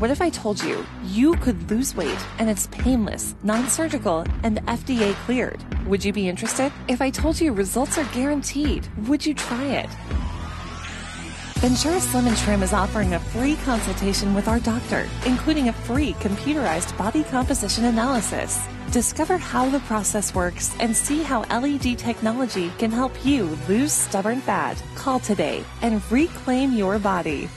What if I told you you could lose weight and it's painless, non surgical, and FDA cleared? Would you be interested? If I told you results are guaranteed, would you try it? Ventura Slim and Trim is offering a free consultation with our doctor, including a free computerized body composition analysis. Discover how the process works and see how LED technology can help you lose stubborn fat. Call today and reclaim your body.